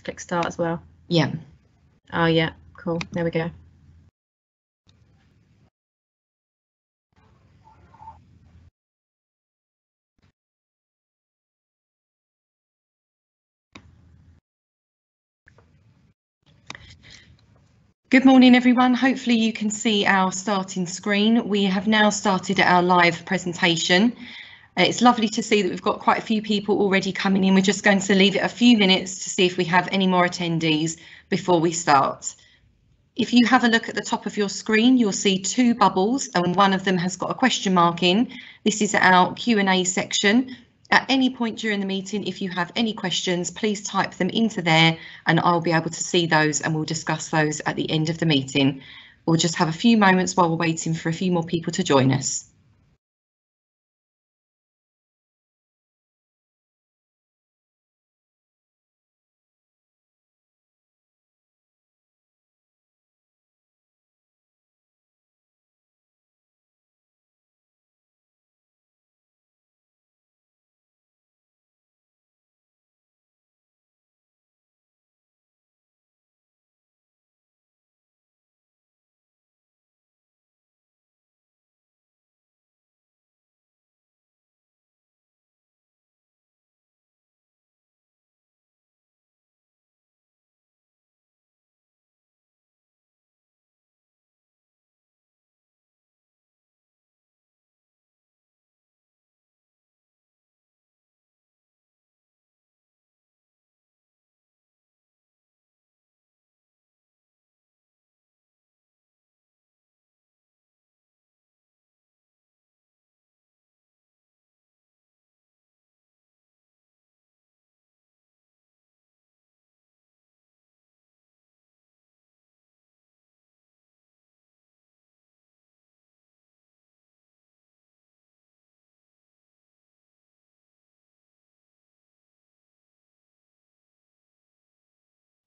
click start as well. Yeah. Oh yeah, cool. There we go. Good morning, everyone. Hopefully you can see our starting screen. We have now started our live presentation. Uh, it's lovely to see that we've got quite a few people already coming in. We're just going to leave it a few minutes to see if we have any more attendees before we start. If you have a look at the top of your screen, you'll see two bubbles and one of them has got a question mark in. This is our Q&A section. At any point during the meeting, if you have any questions, please type them into there and I'll be able to see those and we'll discuss those at the end of the meeting. We'll just have a few moments while we're waiting for a few more people to join us.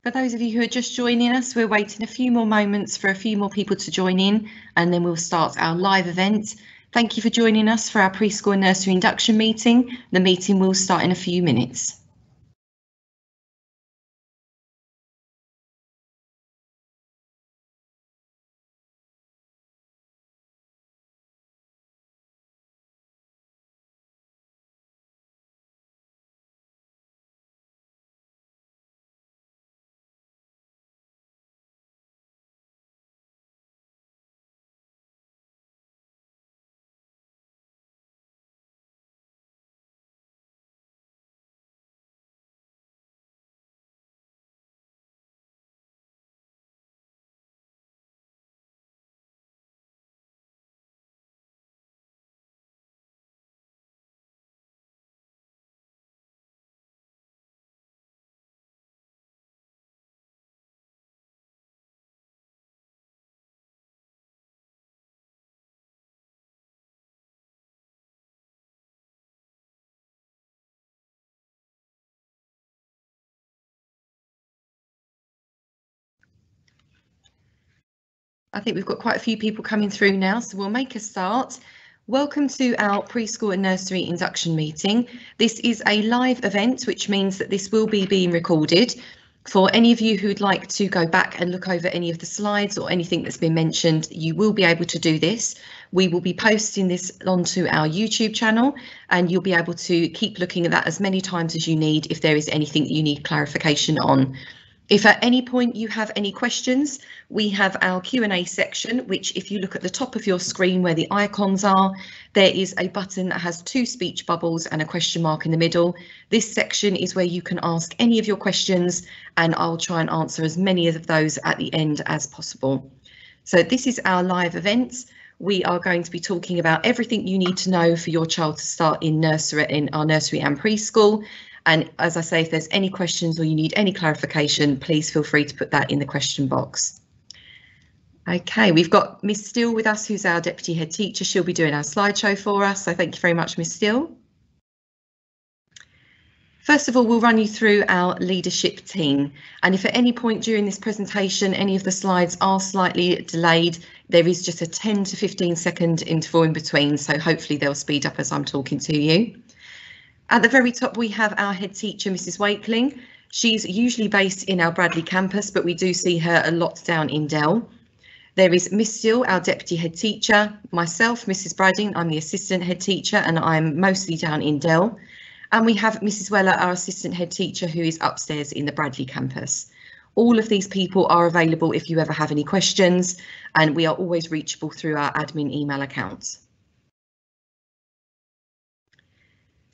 For those of you who are just joining us, we're waiting a few more moments for a few more people to join in and then we'll start our live event. Thank you for joining us for our preschool and nursery induction meeting. The meeting will start in a few minutes. I think we've got quite a few people coming through now, so we'll make a start. Welcome to our preschool and nursery induction meeting. This is a live event, which means that this will be being recorded. For any of you who'd like to go back and look over any of the slides or anything that's been mentioned, you will be able to do this. We will be posting this onto our YouTube channel and you'll be able to keep looking at that as many times as you need if there is anything that you need clarification on. If at any point you have any questions, we have our Q&A section, which if you look at the top of your screen where the icons are, there is a button that has two speech bubbles and a question mark in the middle. This section is where you can ask any of your questions and I'll try and answer as many of those at the end as possible. So this is our live event. We are going to be talking about everything you need to know for your child to start in nursery in our nursery and preschool and as I say, if there's any questions or you need any clarification, please feel free to put that in the question box. Okay, we've got Miss Steele with us, who's our deputy head teacher. She'll be doing our slideshow for us. So thank you very much, Miss Steele. First of all, we'll run you through our leadership team. And if at any point during this presentation, any of the slides are slightly delayed, there is just a 10 to 15 second interval in between. So hopefully they'll speed up as I'm talking to you. At the very top, we have our head teacher, Mrs. Wakeling. She's usually based in our Bradleigh campus, but we do see her a lot down in Dell. There is Miss Still, our deputy head teacher, myself, Mrs. Bradding, I'm the assistant head teacher and I'm mostly down in Dell. And we have Mrs. Weller, our assistant head teacher, who is upstairs in the Bradleigh campus. All of these people are available if you ever have any questions, and we are always reachable through our admin email accounts.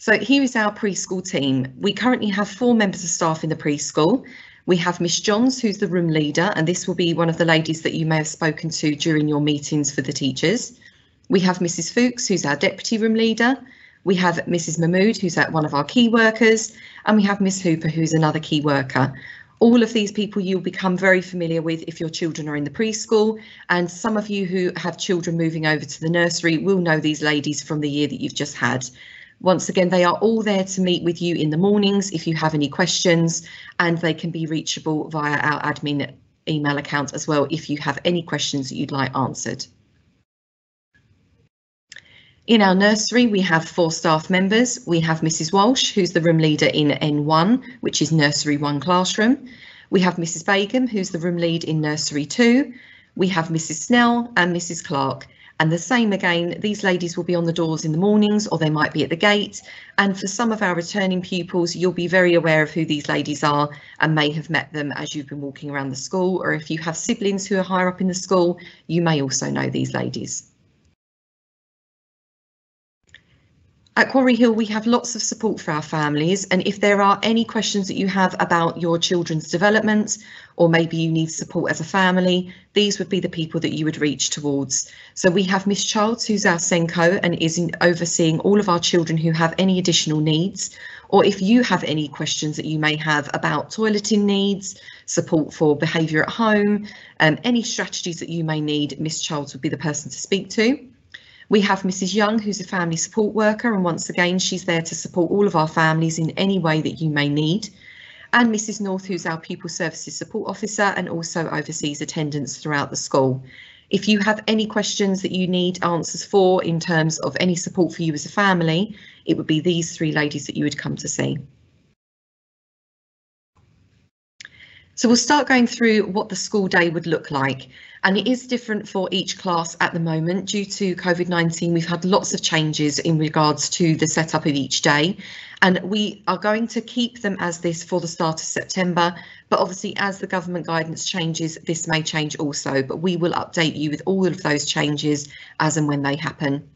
So here is our preschool team. We currently have four members of staff in the preschool. We have Miss Johns, who's the room leader, and this will be one of the ladies that you may have spoken to during your meetings for the teachers. We have Mrs Fuchs, who's our deputy room leader. We have Mrs Mahmood, who's one of our key workers, and we have Miss Hooper, who's another key worker. All of these people you'll become very familiar with if your children are in the preschool, and some of you who have children moving over to the nursery will know these ladies from the year that you've just had. Once again, they are all there to meet with you in the mornings if you have any questions, and they can be reachable via our admin email account as well if you have any questions that you'd like answered. In our nursery, we have four staff members. We have Mrs Walsh, who's the room leader in N1, which is nursery one classroom. We have Mrs Begum, who's the room lead in nursery two. We have Mrs Snell and Mrs Clark, and the same again, these ladies will be on the doors in the mornings or they might be at the gate. And for some of our returning pupils, you'll be very aware of who these ladies are and may have met them as you've been walking around the school. Or if you have siblings who are higher up in the school, you may also know these ladies. At Quarry Hill, we have lots of support for our families, and if there are any questions that you have about your children's development, or maybe you need support as a family, these would be the people that you would reach towards. So we have Miss Childs, who's our SENCO and is overseeing all of our children who have any additional needs, or if you have any questions that you may have about toileting needs, support for behaviour at home, um, any strategies that you may need, Miss Childs would be the person to speak to. We have Mrs Young, who's a family support worker, and once again, she's there to support all of our families in any way that you may need. And Mrs North, who's our pupil services support officer and also oversees attendance throughout the school. If you have any questions that you need answers for in terms of any support for you as a family, it would be these three ladies that you would come to see. So we'll start going through what the school day would look like. And it is different for each class at the moment due to COVID-19. We've had lots of changes in regards to the setup of each day. And we are going to keep them as this for the start of September. But obviously, as the government guidance changes, this may change also. But we will update you with all of those changes as and when they happen.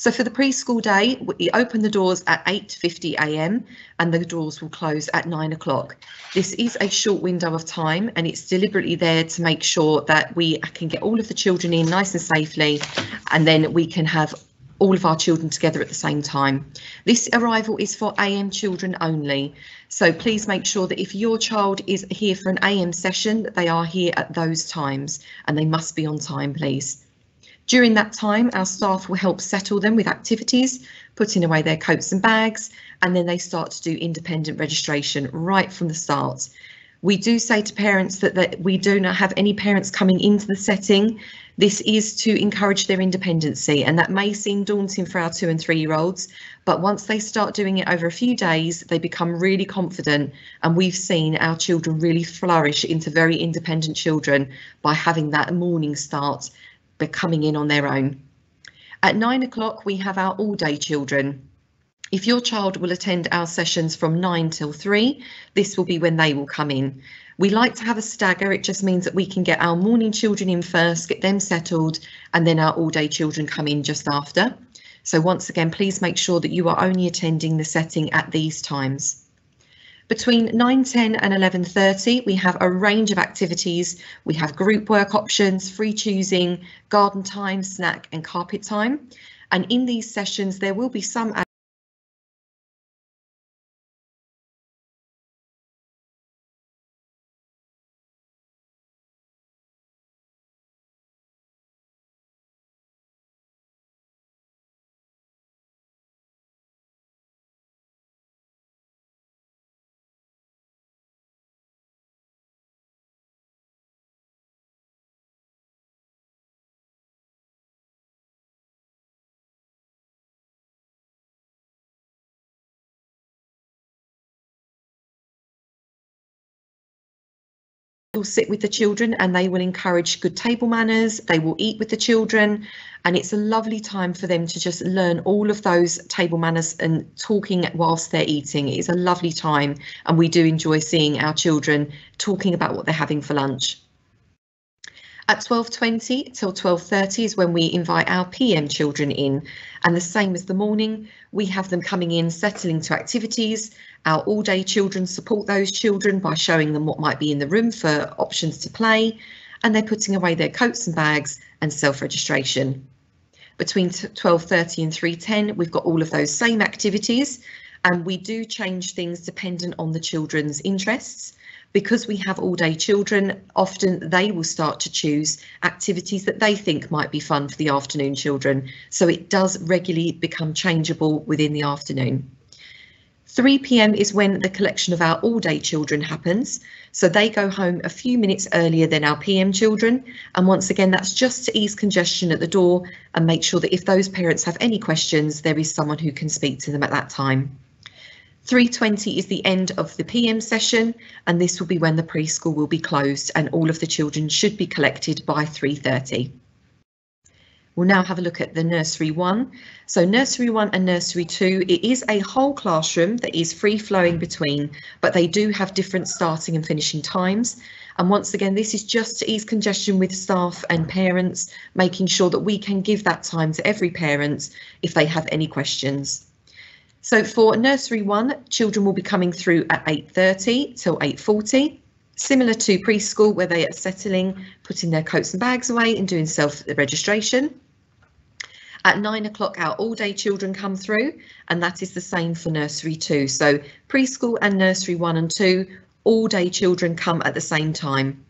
So for the preschool day, we open the doors at 8.50am and the doors will close at 9 o'clock. This is a short window of time and it's deliberately there to make sure that we can get all of the children in nice and safely and then we can have all of our children together at the same time. This arrival is for AM children only, so please make sure that if your child is here for an AM session, that they are here at those times and they must be on time, please. During that time, our staff will help settle them with activities, putting away their coats and bags, and then they start to do independent registration right from the start. We do say to parents that, that we do not have any parents coming into the setting. This is to encourage their independency and that may seem daunting for our two and three year olds, but once they start doing it over a few days, they become really confident and we've seen our children really flourish into very independent children by having that morning start they're coming in on their own. At nine o'clock, we have our all day children. If your child will attend our sessions from nine till three, this will be when they will come in. We like to have a stagger. It just means that we can get our morning children in first, get them settled, and then our all day children come in just after. So once again, please make sure that you are only attending the setting at these times. Between 9.10 and 11.30, we have a range of activities. We have group work options, free choosing, garden time, snack and carpet time. And in these sessions, there will be some will sit with the children and they will encourage good table manners. They will eat with the children and it's a lovely time for them to just learn all of those table manners and talking whilst they're eating. It is a lovely time and we do enjoy seeing our children talking about what they're having for lunch. At 12.20 till 12.30 is when we invite our PM children in and the same as the morning, we have them coming in, settling to activities. Our all day children support those children by showing them what might be in the room for options to play and they're putting away their coats and bags and self-registration. Between 12.30 and 3.10, we've got all of those same activities and we do change things dependent on the children's interests because we have all day children, often they will start to choose activities that they think might be fun for the afternoon children. So it does regularly become changeable within the afternoon. 3 p.m. is when the collection of our all day children happens. So they go home a few minutes earlier than our PM children. And once again, that's just to ease congestion at the door and make sure that if those parents have any questions, there is someone who can speak to them at that time. 3.20 is the end of the PM session and this will be when the preschool will be closed and all of the children should be collected by 3.30. We'll now have a look at the nursery one. So nursery one and nursery two, it is a whole classroom that is free flowing between, but they do have different starting and finishing times. And once again, this is just to ease congestion with staff and parents, making sure that we can give that time to every parent if they have any questions. So for nursery one, children will be coming through at 8.30 till 8.40, similar to preschool where they are settling, putting their coats and bags away and doing self-registration. At nine o'clock, our all day children come through, and that is the same for nursery two. So preschool and nursery one and two, all day children come at the same time.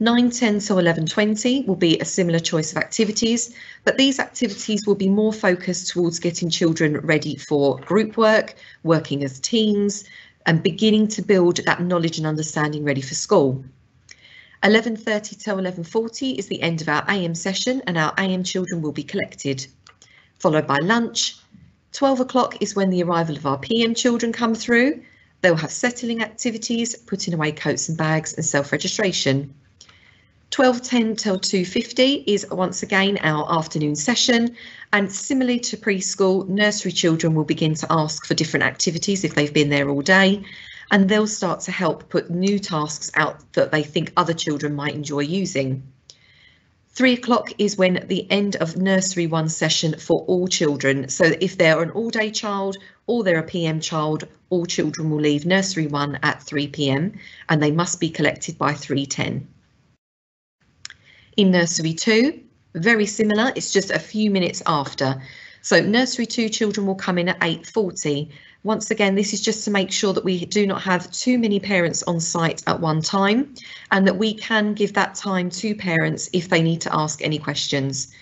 9.10 to 11.20 will be a similar choice of activities, but these activities will be more focused towards getting children ready for group work, working as teams, and beginning to build that knowledge and understanding ready for school. 11.30 to 11.40 is the end of our AM session and our AM children will be collected, followed by lunch. 12 o'clock is when the arrival of our PM children come through. They'll have settling activities, putting away coats and bags and self-registration. 12.10 till 2.50 is once again our afternoon session and similarly to preschool, nursery children will begin to ask for different activities if they've been there all day and they'll start to help put new tasks out that they think other children might enjoy using. Three o'clock is when the end of nursery one session for all children. So if they're an all day child or they're a PM child, all children will leave nursery one at 3 p.m. and they must be collected by 3.10. In nursery two, very similar, it's just a few minutes after. So nursery two children will come in at 8.40. Once again, this is just to make sure that we do not have too many parents on site at one time and that we can give that time to parents if they need to ask any questions.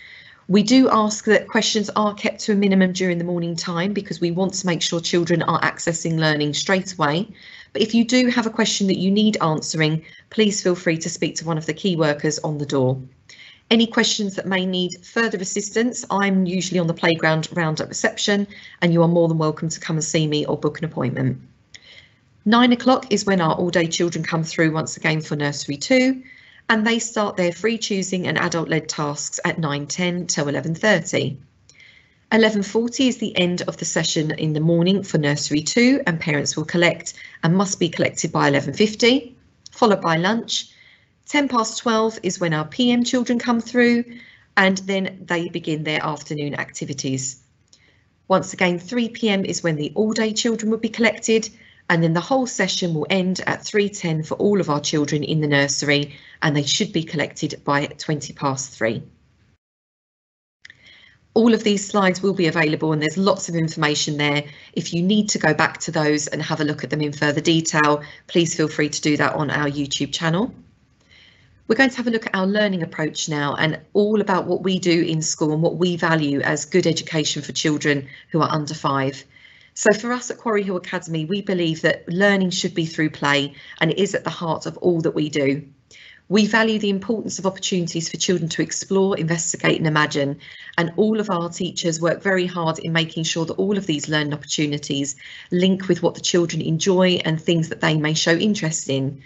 We do ask that questions are kept to a minimum during the morning time because we want to make sure children are accessing learning straight away. But if you do have a question that you need answering, please feel free to speak to one of the key workers on the door. Any questions that may need further assistance, I'm usually on the playground round at reception and you are more than welcome to come and see me or book an appointment. Nine o'clock is when our all day children come through once again for nursery two and they start their free choosing and adult led tasks at 9.10 till 11.30. 11.40 is the end of the session in the morning for nursery two and parents will collect and must be collected by 11.50, followed by lunch 10 past 12 is when our PM children come through and then they begin their afternoon activities. Once again, 3 p.m. is when the all day children will be collected and then the whole session will end at 3.10 for all of our children in the nursery and they should be collected by 20 past 3. All of these slides will be available and there's lots of information there. If you need to go back to those and have a look at them in further detail, please feel free to do that on our YouTube channel. We're going to have a look at our learning approach now and all about what we do in school and what we value as good education for children who are under five. So for us at Quarry Hill Academy, we believe that learning should be through play and it is at the heart of all that we do. We value the importance of opportunities for children to explore, investigate and imagine and all of our teachers work very hard in making sure that all of these learning opportunities link with what the children enjoy and things that they may show interest in.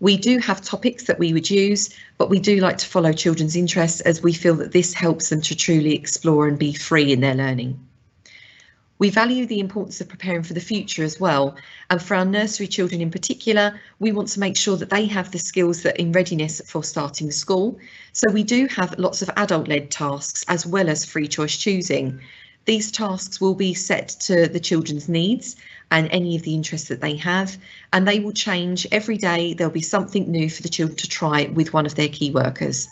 We do have topics that we would use, but we do like to follow children's interests as we feel that this helps them to truly explore and be free in their learning. We value the importance of preparing for the future as well, and for our nursery children in particular, we want to make sure that they have the skills that in readiness for starting school. So we do have lots of adult-led tasks as well as free choice choosing. These tasks will be set to the children's needs and any of the interests that they have, and they will change every day. There'll be something new for the children to try with one of their key workers.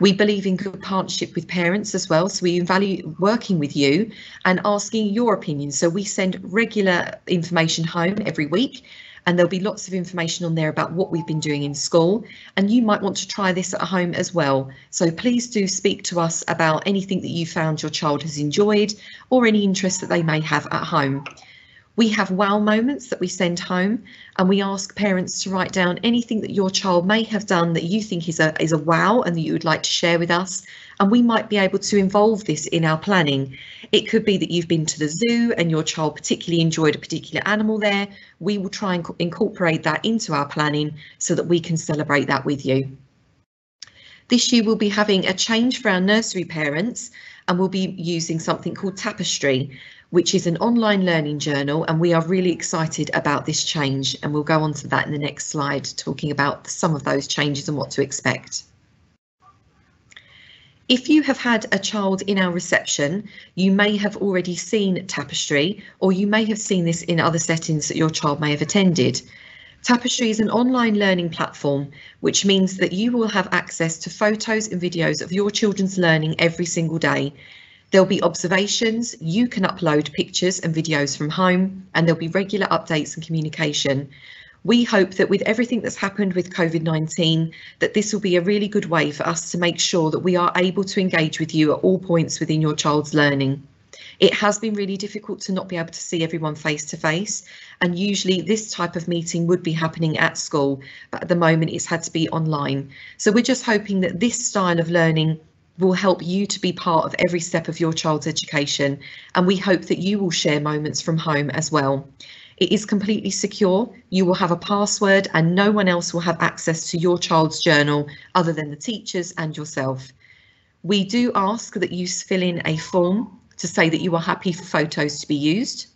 We believe in good partnership with parents as well, so we value working with you and asking your opinion. So we send regular information home every week and there'll be lots of information on there about what we've been doing in school and you might want to try this at home as well. So please do speak to us about anything that you found your child has enjoyed or any interest that they may have at home. We have wow moments that we send home and we ask parents to write down anything that your child may have done that you think is a, is a wow and that you would like to share with us. And we might be able to involve this in our planning. It could be that you've been to the zoo and your child particularly enjoyed a particular animal there. We will try and incorporate that into our planning so that we can celebrate that with you. This year we'll be having a change for our nursery parents and we'll be using something called Tapestry which is an online learning journal, and we are really excited about this change. And we'll go on to that in the next slide, talking about some of those changes and what to expect. If you have had a child in our reception, you may have already seen Tapestry, or you may have seen this in other settings that your child may have attended. Tapestry is an online learning platform, which means that you will have access to photos and videos of your children's learning every single day, There'll be observations, you can upload pictures and videos from home, and there'll be regular updates and communication. We hope that with everything that's happened with COVID-19, that this will be a really good way for us to make sure that we are able to engage with you at all points within your child's learning. It has been really difficult to not be able to see everyone face to face and usually this type of meeting would be happening at school but at the moment it's had to be online. So we're just hoping that this style of learning will help you to be part of every step of your child's education and we hope that you will share moments from home as well. It is completely secure. You will have a password and no one else will have access to your child's journal other than the teachers and yourself. We do ask that you fill in a form to say that you are happy for photos to be used.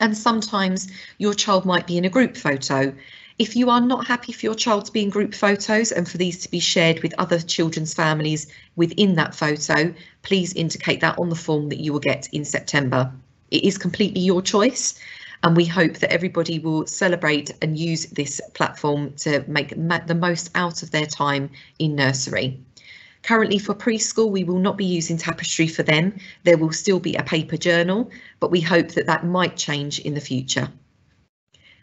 And sometimes your child might be in a group photo if you are not happy for your child to be in group photos and for these to be shared with other children's families within that photo, please indicate that on the form that you will get in September. It is completely your choice and we hope that everybody will celebrate and use this platform to make the most out of their time in nursery. Currently for preschool, we will not be using Tapestry for them. There will still be a paper journal, but we hope that that might change in the future.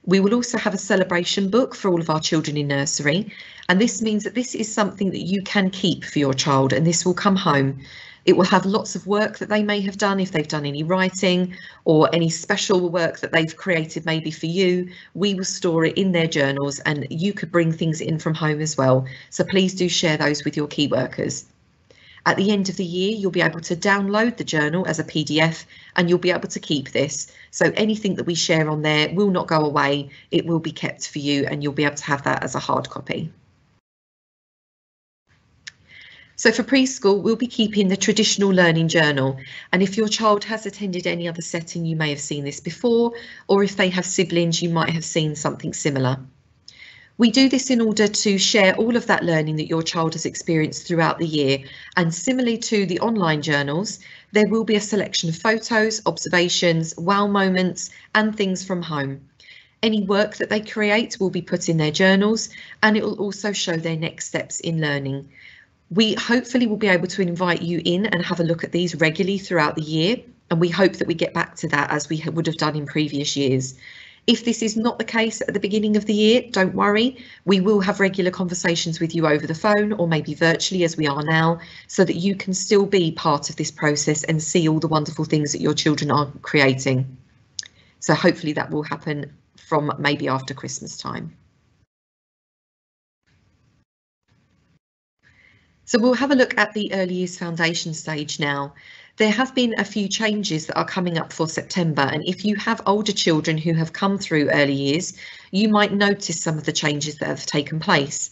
We will also have a celebration book for all of our children in nursery, and this means that this is something that you can keep for your child and this will come home. It will have lots of work that they may have done if they've done any writing or any special work that they've created maybe for you. We will store it in their journals and you could bring things in from home as well. So please do share those with your key workers. At the end of the year, you'll be able to download the journal as a PDF and you'll be able to keep this. So anything that we share on there will not go away. It will be kept for you and you'll be able to have that as a hard copy. So for preschool, we'll be keeping the traditional learning journal. And if your child has attended any other setting, you may have seen this before, or if they have siblings, you might have seen something similar. We do this in order to share all of that learning that your child has experienced throughout the year. And similarly to the online journals, there will be a selection of photos, observations, wow moments and things from home. Any work that they create will be put in their journals and it will also show their next steps in learning. We hopefully will be able to invite you in and have a look at these regularly throughout the year and we hope that we get back to that as we would have done in previous years. If this is not the case at the beginning of the year, don't worry. We will have regular conversations with you over the phone or maybe virtually as we are now, so that you can still be part of this process and see all the wonderful things that your children are creating. So hopefully that will happen from maybe after Christmas time. So we'll have a look at the early years foundation stage now. There have been a few changes that are coming up for September and if you have older children who have come through early years, you might notice some of the changes that have taken place.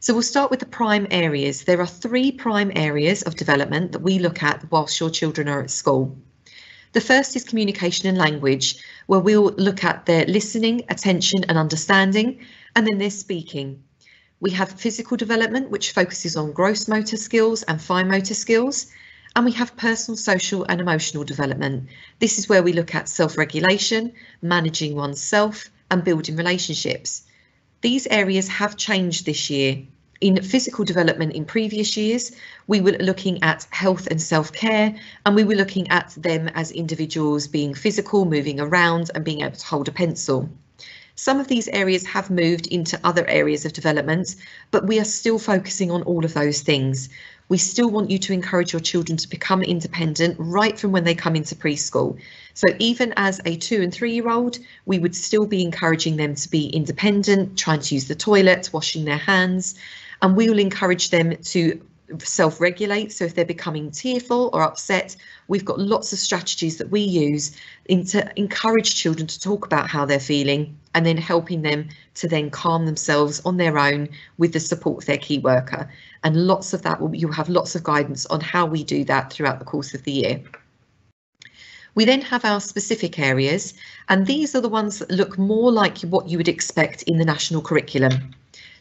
So we'll start with the prime areas. There are three prime areas of development that we look at whilst your children are at school. The first is communication and language, where we'll look at their listening, attention and understanding, and then their speaking. We have physical development, which focuses on gross motor skills and fine motor skills, and we have personal, social and emotional development. This is where we look at self-regulation, managing oneself and building relationships. These areas have changed this year. In physical development in previous years, we were looking at health and self-care and we were looking at them as individuals being physical, moving around and being able to hold a pencil. Some of these areas have moved into other areas of development, but we are still focusing on all of those things. We still want you to encourage your children to become independent right from when they come into preschool. So even as a two and three year old, we would still be encouraging them to be independent, trying to use the toilet, washing their hands, and we will encourage them to self-regulate. So if they're becoming tearful or upset, we've got lots of strategies that we use to encourage children to talk about how they're feeling and then helping them to then calm themselves on their own with the support of their key worker. And lots of that will you'll have lots of guidance on how we do that throughout the course of the year. We then have our specific areas, and these are the ones that look more like what you would expect in the national curriculum.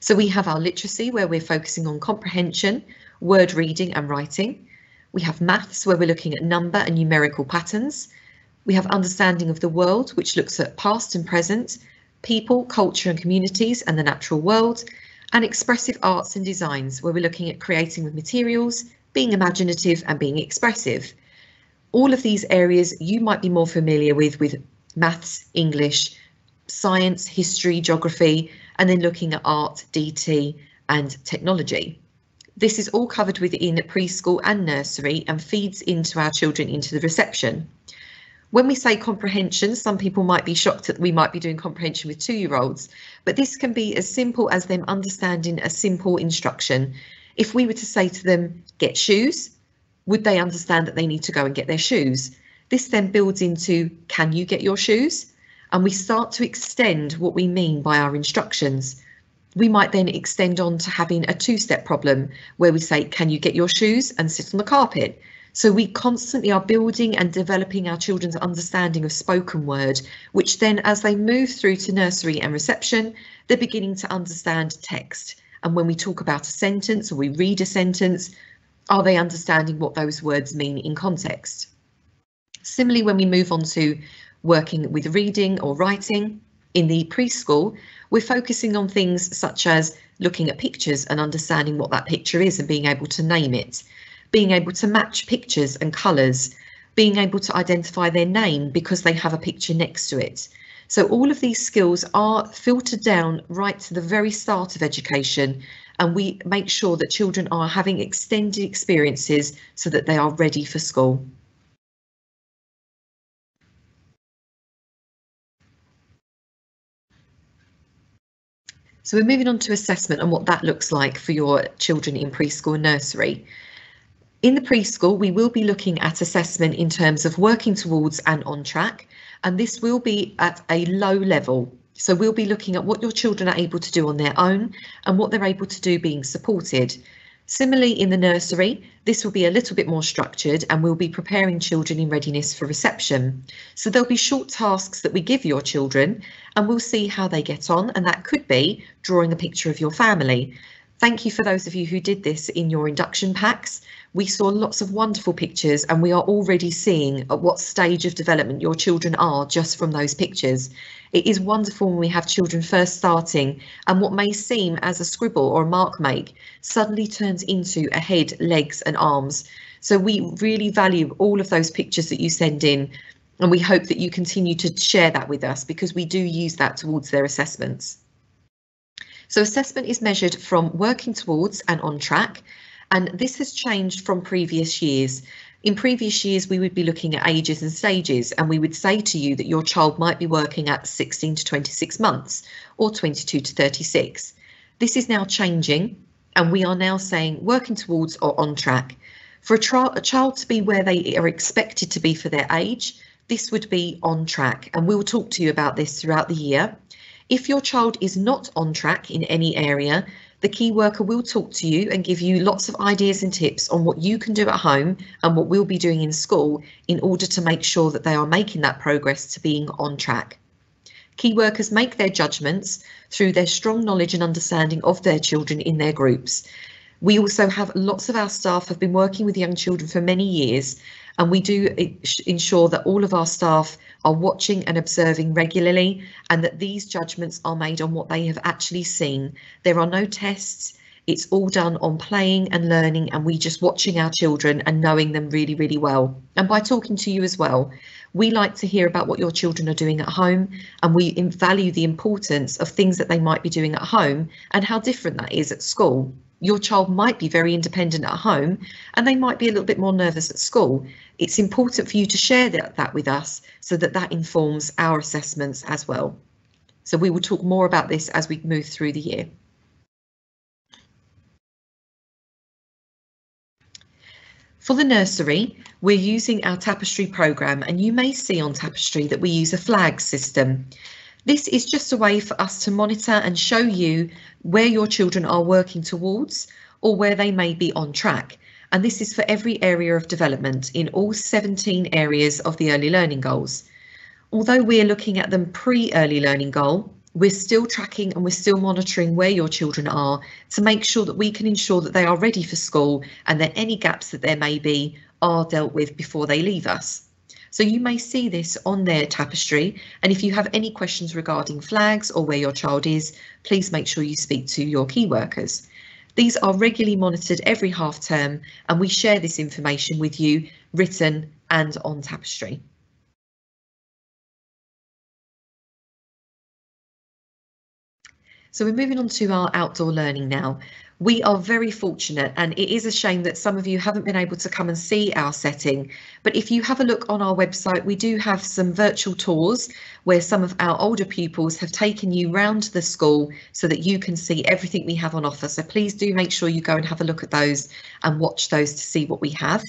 So we have our literacy where we're focusing on comprehension, word reading and writing. We have maths where we're looking at number and numerical patterns. We have understanding of the world, which looks at past and present, people, culture and communities and the natural world, and expressive arts and designs, where we're looking at creating with materials, being imaginative and being expressive. All of these areas you might be more familiar with, with maths, English, science, history, geography, and then looking at art, DT and technology. This is all covered within preschool and nursery and feeds into our children into the reception. When we say comprehension, some people might be shocked that we might be doing comprehension with two-year-olds, but this can be as simple as them understanding a simple instruction. If we were to say to them, get shoes, would they understand that they need to go and get their shoes? This then builds into, can you get your shoes? And we start to extend what we mean by our instructions we might then extend on to having a two-step problem where we say, can you get your shoes and sit on the carpet? So we constantly are building and developing our children's understanding of spoken word, which then as they move through to nursery and reception, they're beginning to understand text. And when we talk about a sentence or we read a sentence, are they understanding what those words mean in context? Similarly, when we move on to working with reading or writing, in the preschool, we're focusing on things such as looking at pictures and understanding what that picture is and being able to name it, being able to match pictures and colours, being able to identify their name because they have a picture next to it. So all of these skills are filtered down right to the very start of education and we make sure that children are having extended experiences so that they are ready for school. So we're moving on to assessment and what that looks like for your children in preschool and nursery. In the preschool, we will be looking at assessment in terms of working towards and on track, and this will be at a low level. So we'll be looking at what your children are able to do on their own and what they're able to do being supported. Similarly, in the nursery, this will be a little bit more structured and we'll be preparing children in readiness for reception. So there'll be short tasks that we give your children and we'll see how they get on and that could be drawing a picture of your family. Thank you for those of you who did this in your induction packs. We saw lots of wonderful pictures and we are already seeing at what stage of development your children are just from those pictures. It is wonderful when we have children first starting and what may seem as a scribble or a mark make suddenly turns into a head, legs and arms. So we really value all of those pictures that you send in and we hope that you continue to share that with us because we do use that towards their assessments. So assessment is measured from working towards and on track, and this has changed from previous years. In previous years, we would be looking at ages and stages, and we would say to you that your child might be working at 16 to 26 months or 22 to 36. This is now changing, and we are now saying working towards or on track. For a, a child to be where they are expected to be for their age, this would be on track and we'll talk to you about this throughout the year. If your child is not on track in any area, the key worker will talk to you and give you lots of ideas and tips on what you can do at home and what we'll be doing in school in order to make sure that they are making that progress to being on track. Key workers make their judgments through their strong knowledge and understanding of their children in their groups. We also have lots of our staff have been working with young children for many years and we do ensure that all of our staff are watching and observing regularly and that these judgments are made on what they have actually seen. There are no tests, it's all done on playing and learning and we just watching our children and knowing them really, really well. And by talking to you as well, we like to hear about what your children are doing at home and we value the importance of things that they might be doing at home and how different that is at school your child might be very independent at home and they might be a little bit more nervous at school. It's important for you to share that, that with us so that that informs our assessments as well. So we will talk more about this as we move through the year. For the nursery, we're using our Tapestry programme and you may see on Tapestry that we use a flag system. This is just a way for us to monitor and show you where your children are working towards or where they may be on track. And this is for every area of development in all 17 areas of the early learning goals. Although we're looking at them pre-early learning goal, we're still tracking and we're still monitoring where your children are to make sure that we can ensure that they are ready for school and that any gaps that there may be are dealt with before they leave us. So you may see this on their tapestry. And if you have any questions regarding flags or where your child is, please make sure you speak to your key workers. These are regularly monitored every half term and we share this information with you written and on tapestry. So we're moving on to our outdoor learning now. We are very fortunate and it is a shame that some of you haven't been able to come and see our setting. But if you have a look on our website, we do have some virtual tours where some of our older pupils have taken you round the school so that you can see everything we have on offer. So please do make sure you go and have a look at those and watch those to see what we have.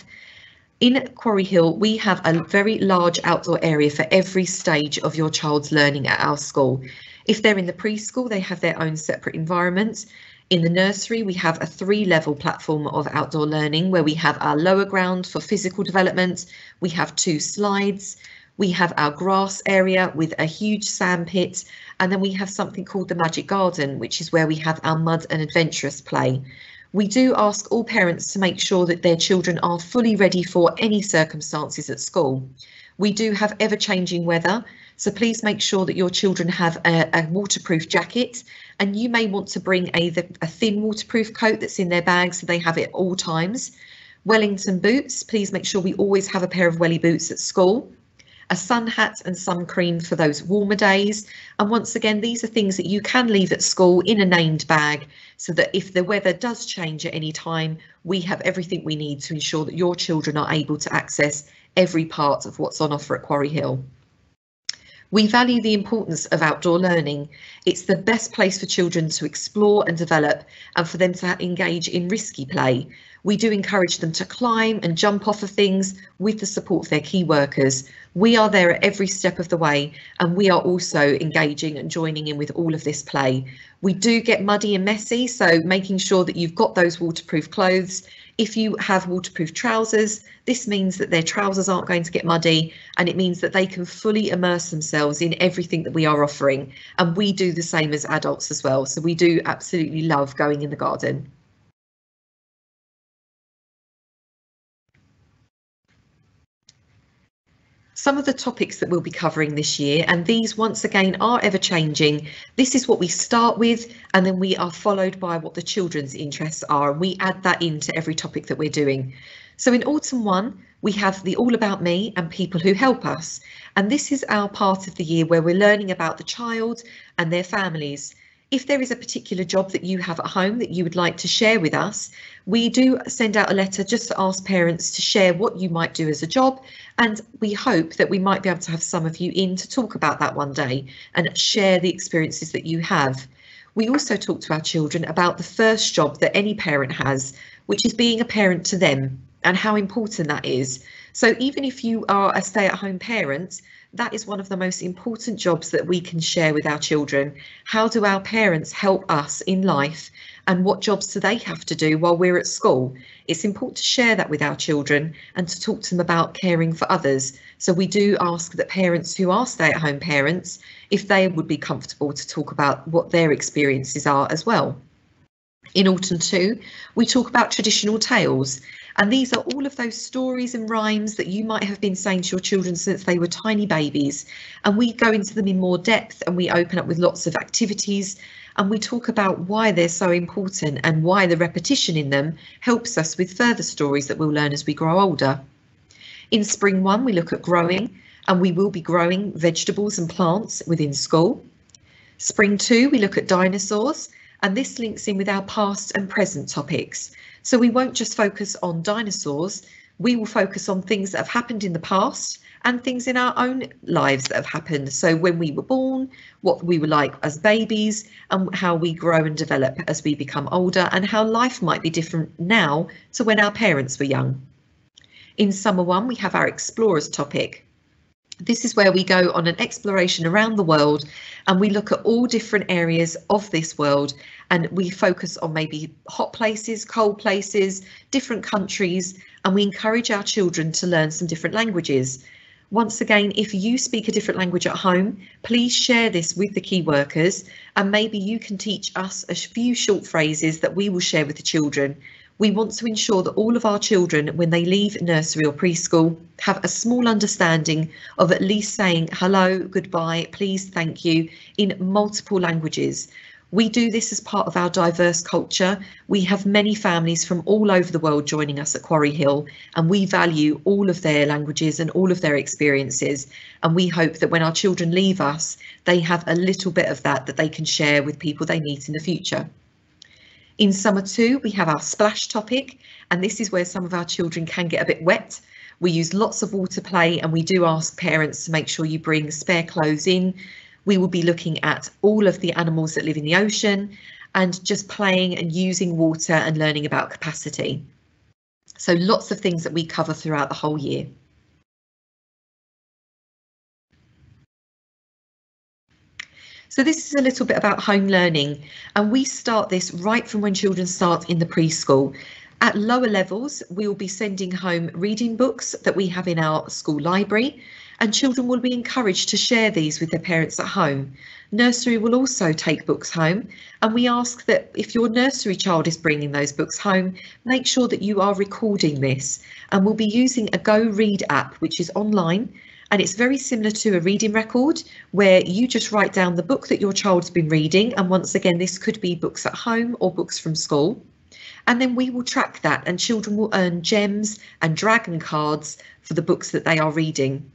In Quarry Hill, we have a very large outdoor area for every stage of your child's learning at our school. If they're in the preschool, they have their own separate environment. In the nursery, we have a three level platform of outdoor learning where we have our lower ground for physical development. We have two slides. We have our grass area with a huge sand pit. And then we have something called the Magic Garden, which is where we have our mud and adventurous play. We do ask all parents to make sure that their children are fully ready for any circumstances at school. We do have ever changing weather, so please make sure that your children have a, a waterproof jacket and you may want to bring a, a thin waterproof coat that's in their bag so they have it at all times. Wellington boots, please make sure we always have a pair of welly boots at school. A sun hat and sun cream for those warmer days. And once again, these are things that you can leave at school in a named bag so that if the weather does change at any time, we have everything we need to ensure that your children are able to access every part of what's on offer at Quarry Hill. We value the importance of outdoor learning. It's the best place for children to explore and develop and for them to engage in risky play. We do encourage them to climb and jump off of things with the support of their key workers. We are there at every step of the way and we are also engaging and joining in with all of this play. We do get muddy and messy, so making sure that you've got those waterproof clothes if you have waterproof trousers, this means that their trousers aren't going to get muddy and it means that they can fully immerse themselves in everything that we are offering. And we do the same as adults as well. So we do absolutely love going in the garden. Some of the topics that we'll be covering this year, and these once again are ever changing. This is what we start with, and then we are followed by what the children's interests are, and we add that into every topic that we're doing. So in autumn one, we have the All About Me and People Who Help Us, and this is our part of the year where we're learning about the child and their families. If there is a particular job that you have at home that you would like to share with us, we do send out a letter just to ask parents to share what you might do as a job. And we hope that we might be able to have some of you in to talk about that one day and share the experiences that you have. We also talk to our children about the first job that any parent has, which is being a parent to them. and how important that is. So even if you are a stay-at-home parent, that is one of the most important jobs that we can share with our children. How do our parents help us in life and what jobs do they have to do while we're at school? It's important to share that with our children and to talk to them about caring for others. So we do ask that parents who are stay-at-home parents, if they would be comfortable to talk about what their experiences are as well. In Autumn 2, we talk about traditional tales, and these are all of those stories and rhymes that you might have been saying to your children since they were tiny babies. And we go into them in more depth and we open up with lots of activities and we talk about why they're so important and why the repetition in them helps us with further stories that we'll learn as we grow older. In Spring 1, we look at growing and we will be growing vegetables and plants within school. Spring 2, we look at dinosaurs and this links in with our past and present topics. So we won't just focus on dinosaurs, we will focus on things that have happened in the past and things in our own lives that have happened. So when we were born, what we were like as babies and how we grow and develop as we become older and how life might be different now to when our parents were young. In summer one, we have our explorers topic. This is where we go on an exploration around the world and we look at all different areas of this world and we focus on maybe hot places, cold places, different countries, and we encourage our children to learn some different languages. Once again, if you speak a different language at home, please share this with the key workers and maybe you can teach us a few short phrases that we will share with the children we want to ensure that all of our children, when they leave nursery or preschool, have a small understanding of at least saying hello, goodbye, please, thank you in multiple languages. We do this as part of our diverse culture. We have many families from all over the world joining us at Quarry Hill and we value all of their languages and all of their experiences. And we hope that when our children leave us, they have a little bit of that that they can share with people they meet in the future. In summer two, we have our splash topic, and this is where some of our children can get a bit wet. We use lots of water play and we do ask parents to make sure you bring spare clothes in. We will be looking at all of the animals that live in the ocean and just playing and using water and learning about capacity. So lots of things that we cover throughout the whole year. So this is a little bit about home learning and we start this right from when children start in the preschool. At lower levels, we will be sending home reading books that we have in our school library and children will be encouraged to share these with their parents at home. Nursery will also take books home and we ask that if your nursery child is bringing those books home, make sure that you are recording this and we'll be using a Go Read app which is online and it's very similar to a reading record where you just write down the book that your child's been reading. And once again, this could be books at home or books from school. And then we will track that and children will earn gems and dragon cards for the books that they are reading.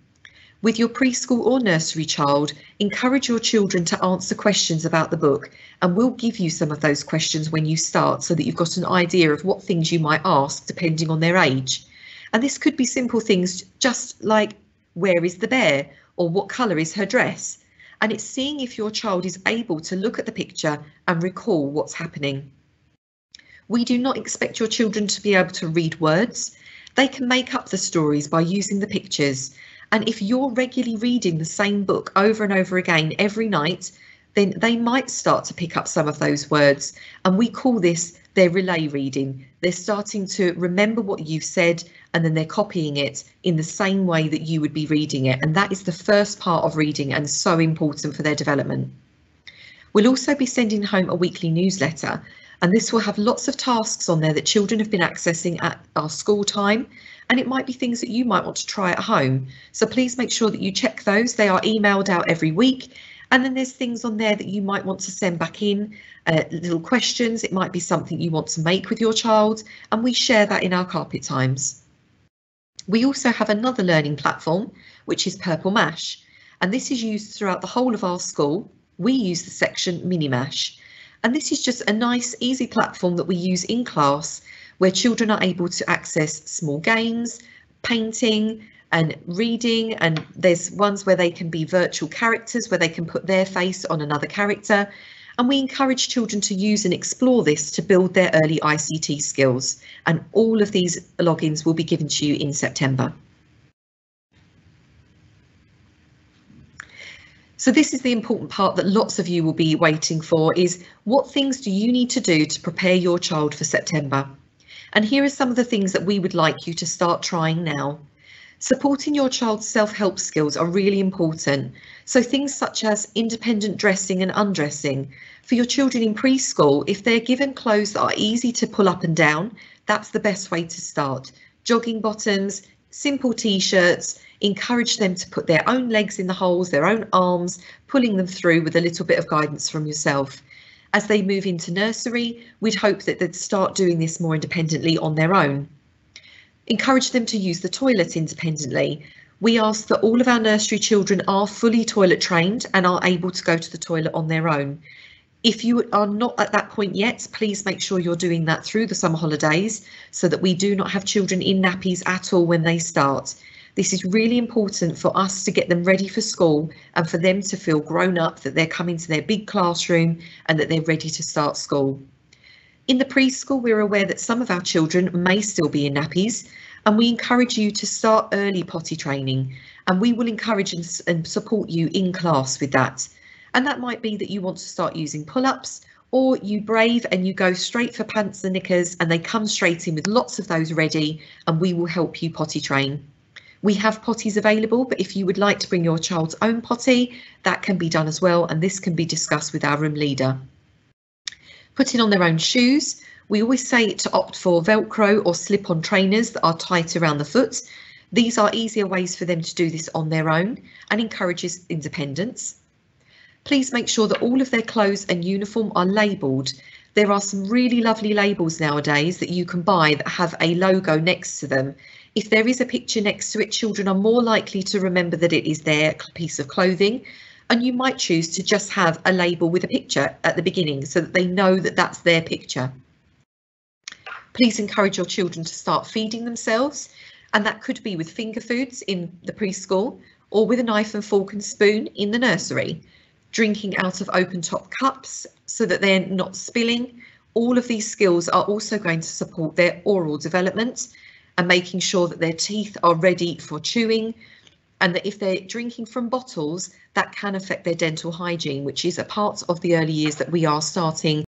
With your preschool or nursery child, encourage your children to answer questions about the book and we'll give you some of those questions when you start so that you've got an idea of what things you might ask depending on their age. And this could be simple things just like where is the bear or what colour is her dress? And it's seeing if your child is able to look at the picture and recall what's happening. We do not expect your children to be able to read words. They can make up the stories by using the pictures. And if you're regularly reading the same book over and over again every night, then they might start to pick up some of those words. And we call this their relay reading. They're starting to remember what you've said and then they're copying it in the same way that you would be reading it. And that is the first part of reading and so important for their development. We'll also be sending home a weekly newsletter and this will have lots of tasks on there that children have been accessing at our school time and it might be things that you might want to try at home. So please make sure that you check those. They are emailed out every week and then there's things on there that you might want to send back in, uh, little questions. It might be something you want to make with your child and we share that in our carpet times. We also have another learning platform, which is Purple Mash, and this is used throughout the whole of our school. We use the section Minimash, and this is just a nice, easy platform that we use in class where children are able to access small games, painting, and reading and there's ones where they can be virtual characters where they can put their face on another character And we encourage children to use and explore this to build their early ICT skills. And all of these logins will be given to you in September. So this is the important part that lots of you will be waiting for is what things do you need to do to prepare your child for September? And here are some of the things that we would like you to start trying now. Supporting your child's self-help skills are really important. So things such as independent dressing and undressing. For your children in preschool, if they're given clothes that are easy to pull up and down, that's the best way to start. Jogging bottoms, simple t-shirts, encourage them to put their own legs in the holes, their own arms, pulling them through with a little bit of guidance from yourself. As they move into nursery, we'd hope that they'd start doing this more independently on their own. Encourage them to use the toilet independently. We ask that all of our nursery children are fully toilet trained and are able to go to the toilet on their own. If you are not at that point yet, please make sure you're doing that through the summer holidays so that we do not have children in nappies at all when they start. This is really important for us to get them ready for school and for them to feel grown up, that they're coming to their big classroom and that they're ready to start school. In the preschool, we're aware that some of our children may still be in nappies and we encourage you to start early potty training and we will encourage and, support you in class with that. And that might be that you want to start using pull-ups or you brave and you go straight for pants and knickers and they come straight in with lots of those ready and we will help you potty train. We have potties available, but if you would like to bring your child's own potty, that can be done as well, and this can be discussed with our room leader. Putting on their own shoes, we always say to opt for Velcro or slip-on trainers that are tight around the foot. These are easier ways for them to do this on their own and encourages independence. Please make sure that all of their clothes and uniform are labelled. There are some really lovely labels nowadays that you can buy that have a logo next to them if there is a picture next to it, children are more likely to remember that it is their piece of clothing and you might choose to just have a label with a picture at the beginning so that they know that that's their picture. Please encourage your children to start feeding themselves and that could be with finger foods in the preschool or with a knife and fork and spoon in the nursery. Drinking out of open top cups so that they're not spilling. All of these skills are also going to support their oral development and making sure that their teeth are ready for chewing and that if they're drinking from bottles, that can affect their dental hygiene, which is a part of the early years that we are starting